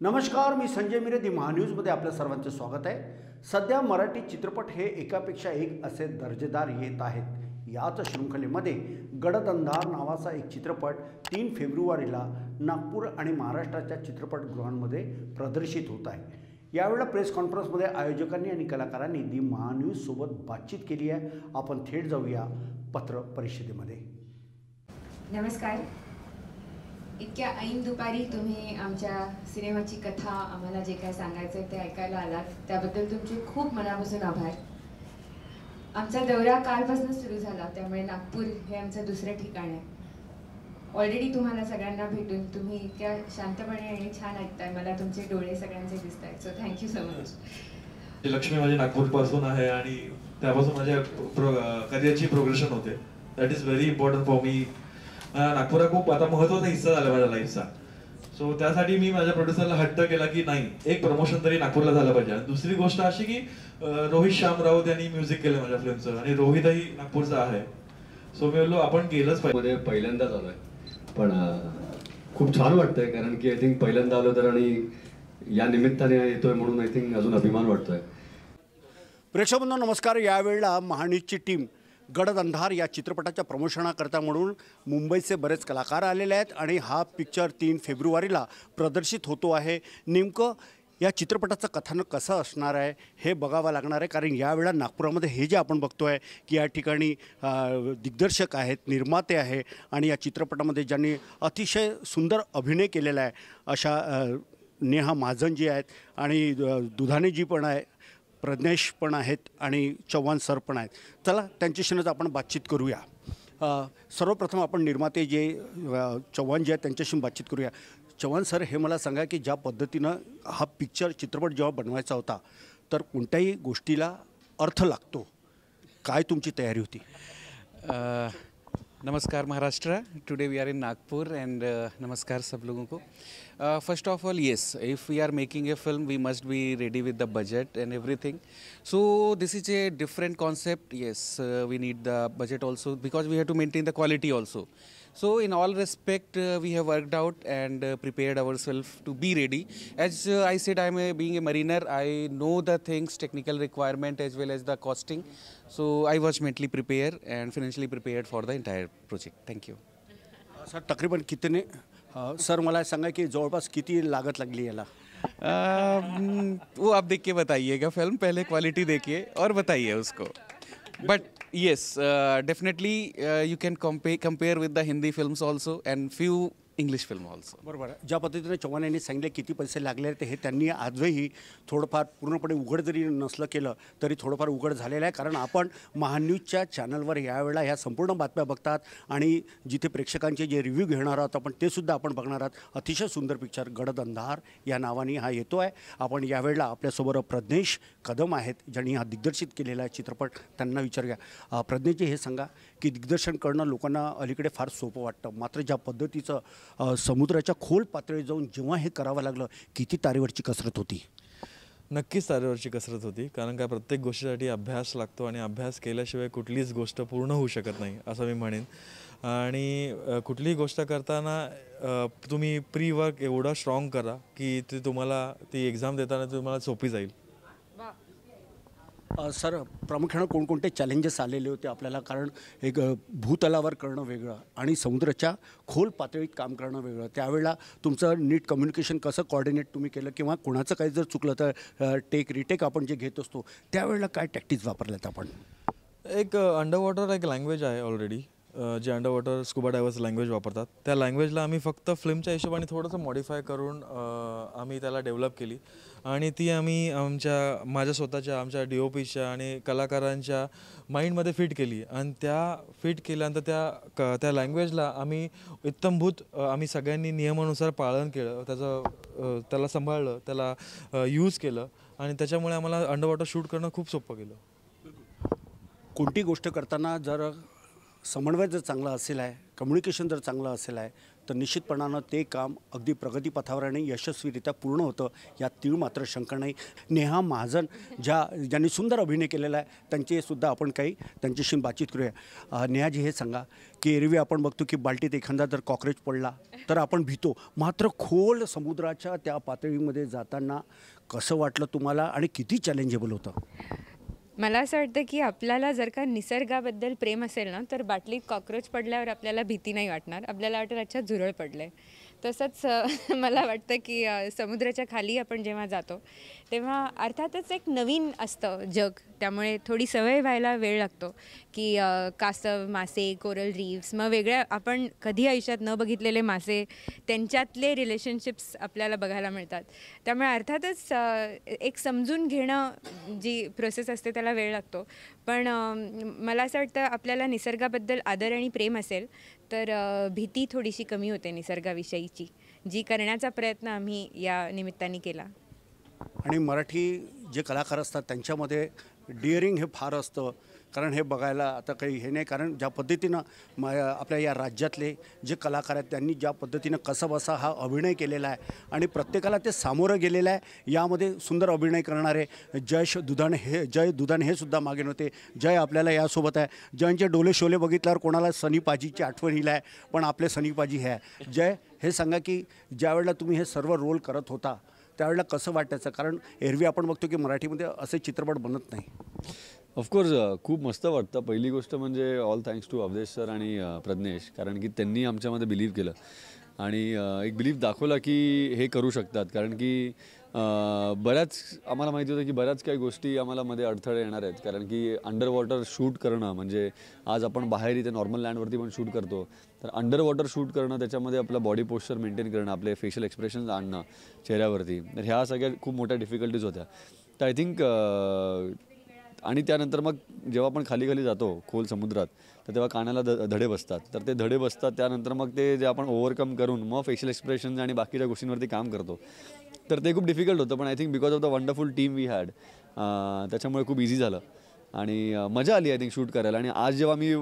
नमस्कार मी संजय मिरे दी महान्यूजमध्ये आपल्या सर्वांचे स्वागत आहे. सध्या मराठी चित्रपट हे एकापेक्षा एक असे दर्जेदार येत आहेत. याच शृंखलेमध्ये गडदंधार नावाचा एक चित्रपट तीन फेब्रुवारीला नागपूर आणि महाराष्ट्राच्या चित्रपटगृहांमध्ये प्रदर्शित होत आहे. यावेळेला प्रेस कॉन्फरन्समध्ये आयोजकांनी आणि कलाकारांनी दी महान्यूजसोबत बातचीत केली आहे. आपण थेट जाऊया पत्र परिषदेमध्ये. नमस्कार. इतक्या ऐन दुपारी तुम्ही आमच्या सिनेमाची कथा आम्हाला जे काय सांगायचं आहे ते ऐकायला आलात त्याबद्दल तुमचे खूप मनापासून आभार. आमचा दौरा कालपासून सुरू झाला त्यामुळे नागपूर हे आमचं दुसरं ठिकाण आहे. ऑलरेडी तुम्हाला सगळ्यांना भेटून तुम्ही इतक्या शांतपणे आणि छान ऐकताय मला तुमचे डोळे सगळ्यांचे दिसत आहेत so thank you so much Lakshmi माझी नागपूरपासून आहे आणि त्यापासून माझ्या करिअरची प्रोग्रेशन होते. That is very important for me Nagpur हा खूप आता महत्त्वाचा हिस्सा झाला माझ्या लाईफचा सो त्यासाठी मी माझ्या प्रोड्युसरला हट्ट केला की नाही एक प्रमोशन तरी नागपूरला झालं पाहिजे. आणि दुसरी गोष्ट अशी की रोहित श्याम राऊत यांनी म्युझिक केलं माझ्या फिल्मचं आणि रोहितही नागपूरचा आहे. सो मी बोललो आपण केलंच पाहिजे. मध्ये पहिल्यांदाच आलोय. पण खूप छान वाटतंय कारण की आय थिंक पहिल्यांदा आलो तर आणि या निमित्ताने येतोय म्हणून आय थिंक अजून अभिमान वाटतोय. प्रेक्षकांनो नमस्कार. यावेळेला महान्यूजची टीम गडद अंधार या चित्रपटाच्या प्रमोशनाकरता म्हणून मुंबईचे बरेच कलाकार आलेले आहेत आणि हा पिक्चर तीन फेब्रुवारीला प्रदर्शित होतो आहे. नेमकं या चित्रपटाचं कथानक कसं असणार आहे हे बघावं लागणार आहे. कारण यावेळा नागपुरामध्ये हे जे आपण बघतो आहे की या ठिकाणी दिग्दर्शक आहेत निर्माते आहे आणि या चित्रपटामध्ये ज्यांनी अतिशय सुंदर अभिनय केलेला आहे अशा नेहा महाजन जी आहेत आणि दुधाने जी पण आहे. प्रज्ञेश पण आहेत आणि चव्हाण सर पण आहेत. चला त्यांच्याशीनच आपण बातचीत करूया. सर्वप्रथम आपण निर्माते जे चव्हाण जे आहेत त्यांच्याशी बातचीत करूया. चव्हाण सर हे मला सांगा की ज्या पद्धतीनं हा पिक्चर चित्रपट जेव्हा बनवायचा होता तर कोणत्याही गोष्टीला अर्थ लागतो? काय तुमची तयारी होती? Uh, नमस्कार Maharashtra. Today we are in Nagpur and नमस्कार सब लोगों को. First of all yes if we are making a film we must be ready with the budget and everything so this is a different concept yes we need the budget also because we have to maintain the quality also So, in all respect, uh, we have worked out and uh, prepared ourselves to be ready. As uh, I said, I'm a, being a mariner. I know the things, technical requirement as well as the costing. So, I was mentally prepared and financially prepared for the entire project. Thank you. Sir तकरीबन कितने अ, sir, मला संगा कि जवरपास किती लागत लगली है वो आप देख के बताइएगा फ़िल्म पहले क्वालिटी देखिए और बताइए उसको। But yes definitely you can compare with the Hindi film also and few English film also बरोबर. ज्या पद्धतीने चव्हाण यांनी सांगितले किती पैसे लागले आहेत, ते हे त्यांनी आजही थोडंफार पूर्णपणे उघड जरी नसलं केलं तरी थोडंफार उघड झालेलं आहे. कारण आपण महान्यूजच्या चॅनलवर यावेळेला ह्या संपूर्ण बातम्या बघतात आणि जिथे प्रेक्षकांचे जे रिव्ह्यू घेणार आहोत आपण ते सुद्धा आपण बघणार आहोत. अतिशय सुंदर पिक्चर गडद अंधार या नावाने हा येतो आहे. आपण यावेळेला आपल्यासोबत प्रज्ञेश कदम आहेत ज्यांनी हा दिग्दर्शित केलेला आहे चित्रपट त्यांना विचारूया घ्या. प्रज्ञेशजी हे सांगा की दिग्दर्शन करणं लोकांना अलीकडे फार सोपं वाटतं. मात्र ज्या पद्धतीचं समुद्राच्या खोल पातळीत जाऊन जेव्हा हे करावं लागलं किती तारेवरची कसरत होती? नक्कीच तारेवरची कसरत होती. कारण का प्रत्येक गोष्टीसाठी अभ्यास लागतो आणि अभ्यास केल्याशिवाय कुठलीच गोष्ट पूर्ण होऊ शकत नाही असं मी म्हणेन. आणि कुठलीही गोष्ट करताना तुम्ही प्री वर्क एवढा स्ट्रॉंग करा की ते तुम्हाला ती एक्झाम देताना तुम्हाला सोपी जाईल. सर प्रामुख्यानं कोणकोणते चॅलेंजेस आलेले होते आपल्याला? कारण एक भूतलावर करणं वेगळं आणि समुद्राच्या खोल पातळीत काम करणं वेगळं. त्यावेळेला तुमचं नीट कम्युनिकेशन कसं कॉर्डिनेट तुम्ही केलं किंवा कोणाचं काही जर चुकलं तर टेक रिटेक आपण जे घेत असतो त्यावेळेला काय टॅक्टिक्स वापरल्यात आपण? एक अंडर वॉटर एक लँग्वेज आहे ऑलरेडी जे under water scuba divers language वापरतात त्या लँग्वेजला आम्ही फक्त फिल्मच्या हिशोबाने थोडंसं मॉडिफाय करून आम्ही त्याला डेव्हलप केली. आणि ती आम्ही आमच्या माझ्या स्वतःच्या आमच्या डी ओ पीच्या आणि कलाकारांच्या माइंडमध्ये फिट केली. आणि त्या फिट केल्यानंतर त्या क त्या लँग्वेजला आम्ही उत्तमभूत आम्ही सगळ्यांनी नियमानुसार पालन केलं. त्याचं त्याला सांभाळलं त्याला यूज केलं. आणि त्याच्यामुळे आम्हाला अंडर वॉटर शूट करणं खूप सोपं गेलं. कोणती गोष्ट करताना जर समन्वय जर चांगला असेल आहे कम्युनिकेशन जर चांगलं असेल आहे तर निश्चितपणानं ते काम अगदी प्रगतीपथावर आणि यशस्वीरित्या पूर्ण होतं यात तीळ मात्र शंका नाही. नेहा महाजन ज्या ज्यांनी सुंदर अभिनय केलेला आहे त्यांचे सुद्धा आपण काही त्यांच्याशी बातचीत करूया. नेहाजी हे सांगा की एरवी आपण बघतो की बाल्टीत एखादा जर कॉक्रोच पडला तर आपण भीतो. मात्र खोल समुद्राच्या त्या पातळीमध्ये जाताना कसं वाटलं तुम्हाला आणि किती चॅलेंजेबल होतं? मला असं वाटतं की आपल्याला जर का निसर्गाबद्दल प्रेम असेल ना तर बाटलीत कॉक्रोच पडल्यावर आपल्याला भीती नाही वाटणार. आपल्याला वाटेल अच्छा झुरळ पडलं आहे तसंच मला वाटतं की समुद्राच्या खाली आपण जेव्हा जातो तेव्हा अर्थातच एक नवीन असतं जग. त्यामुळे थोडी सवय व्हायला वेळ लागतो की कासव मासे कोरल रीव्स मग वेगळ्या आपण कधी आयुष्यात न बघितलेले मासे त्यांच्यातले रिलेशनशिप्स आपल्याला बघायला मिळतात. त्यामुळे अर्थातच एक समजून घेणं जी प्रोसेस असते त्याला वेळ लागतो. पण मला असं वाटतं आपल्याला निसर्गाबद्दल आदर आणि प्रेम असेल तर भीती थोडीशी कमी होते निसर्गाविषयीची जी करण्याचा प्रयत्न आम्ही या निमित्ताने केला. आणि मराठी जे कलाकार असतात त्यांच्यामध्ये डिअरिंग हे फार असतं. कारण हे बघायला आता काही हे नाही कारण ज्या पद्धतीनं म आपल्या या राज्यातले जे कलाकार आहेत त्यांनी ज्या पद्धतीनं कसाबसा हा अभिनय केलेला आहे आणि प्रत्येकाला ते सामोरं गेलेलं आहे यामध्ये सुंदर अभिनय करणारे जयश दुधाणे हे जय दुधाणे हे सुद्धा मागे नव्हते जय आपल्याला यासोबत आहे. जयंचे डोले शोले बघितल्यावर कोणाला सनी पाजीची आठवण येईल आहे पण आपले सनी पाजी हे आहे. जय हे सांगा की ज्यावेळेला तुम्ही हे सर्व रोल करत होता त्यावेळेला कसं वाटायचं? कारण एरवी आपण बघतो की मराठीमध्ये असे चित्रपट बनत नाही. ऑफकोर्स खूप मस्त वाटतं. पहिली गोष्ट म्हणजे all thanks to Avdhesh sir आणि प्रज्ञेश कारण की त्यांनी आमच्यामध्ये बिलीव्ह केलं. आणि एक बिलीव्ह दाखवला की हे करू शकतात. कारण की बऱ्याच आम्हाला माहिती होतं की बऱ्याच काही गोष्टी आम्हाला मध्ये अडथळे येणार आहेत. कारण की अंडर वॉटर शूट करणं म्हणजे आज आपण बाहेर इथे नॉर्मल लँडवरती पण शूट करतो. तर अंडर वॉटर शूट करणं त्याच्यामध्ये आपलं बॉडी पोश्चर मेंटेन करणं आपले फेशियल एक्सप्रेशन्स आणणं चेहऱ्यावरती. तर ह्या सगळ्या खूप मोठ्या डिफिकल्टीज होत्या. तर आय थिंक आणि त्यानंतर मग जेव्हा आपण खाली खाली जातो खोल समुद्रात तर तेव्हा कानाला ध धडे बसतात. तर ते धडे बसतात त्यानंतर मग ते जे आपण ओव्हरकम करून मग फेशियल एक्सप्रेशन आणि बाकीच्या गोष्टींवरती काम करतो. तर ते खूप डिफिकल्ट होतं पण I think because of the wonderful team we had त्याच्यामुळे खूप इझी झालं. आणि मजा आली आय थिंक शूट करायला. आणि आज जेव्हा मी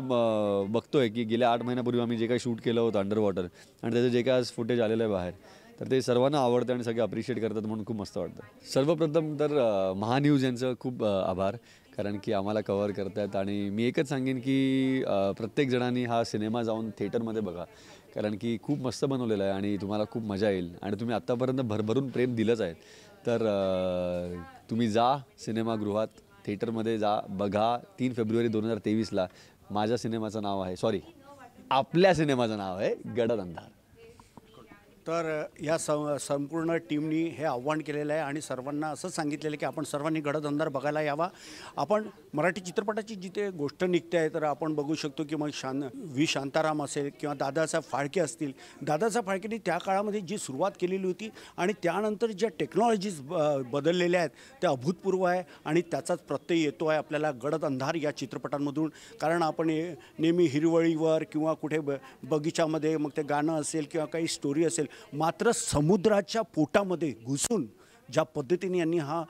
बघतो आहे की गेल्या आठ महिन्यापूर्वी आम्ही जे काही शूट केलं होतं अंडर वॉटर आणि त्याचं जे काय आज फुटेज आलेलं आहे बाहेर तर ते सर्वांना आवडतं आणि सगळे अप्रिशिएट करतात म्हणून खूप मस्त वाटतं. सर्वप्रथम तर महान्यूज यांचं खूप आभार. कारण की आम्हाला कवर करतात आणि मी एकच सांगेन की प्रत्येक जणांनी हा सिनेमा जाऊन थिएटरमध्ये बघा. कारण की खूप मस्त बनवलेलं आहे आणि तुम्हाला खूप मजा येईल. आणि तुम्ही आत्तापर्यंत भरभरून प्रेम दिलंच आहे. तर तुम्ही जा सिनेमागृहात थिएटरमध्ये जा बघा तीन फेब्रुवारी दोन हजार तेवीसला. माझ्या सिनेमाचं नाव आहे सॉरी आपल्या सिनेमाचं नाव आहे गडद अंधार. तर या स संपूर्ण टीमनी हे आव्हान केलेलं आहे आणि सर्वांना असं सांगितलेलं आहे की आपण सर्वांनी गडद अंधार बघायला यावा. आपण मराठी चित्रपटाची जिथे गोष्ट निघते आहे तर आपण बघू शकतो की मग शान व्ही शांताराम असेल किंवा दादासाहेब फाळके असतील. दादासाहेब फाळकेने त्या काळामध्ये जी सुरुवात केलेली होती आणि त्यानंतर ज्या टेक्नॉलॉजीज बदललेल्या आहेत त्या अभूतपूर्व आहे आणि त्याचाच प्रत्यय येतो आहे आपल्याला गडद अंधार या चित्रपटांमधून. कारण आपण नेहमी हिरवळीवर किंवा कुठे ब बगीचामध्ये मग ते गाणं असेल किंवा काही स्टोरी असेल मात्र समुद्राच्या पोटामध्ये घुसून ज्या पद्धतीने यांनी हा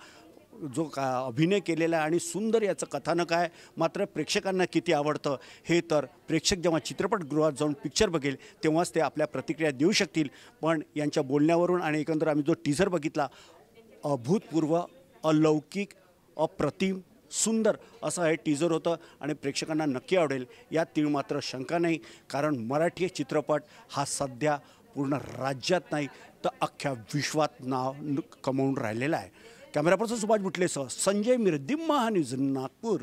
जो का अभिनय केलेला आहे आणि सुंदर याचं कथानक आहे मात्र प्रेक्षकांना किती आवडतं हे तर प्रेक्षक जेव्हा चित्रपटगृहात जाऊन पिक्चर बघेल तेव्हाच ते आपल्या प्रतिक्रिया देऊ शकतील. पण यांच्या बोलण्यावरून आणि एकंदर आम्ही जो टीझर बघितला अभूतपूर्व अलौकिक अप्रतिम सुंदर असं हे टीझर होतं आणि प्रेक्षकांना नक्की आवडेल. यात तीळ मात्र शंका नाही कारण मराठी चित्रपट हा सध्या पूर्ण राज्यात नाही तर अख्ख्या विश्वात नाव न- कमवून राहिलेला आहे. कॅमेरा पर्सन सुभाष बुटलेसह संजय मिरदिम्मा हा न्यूज नागपूर.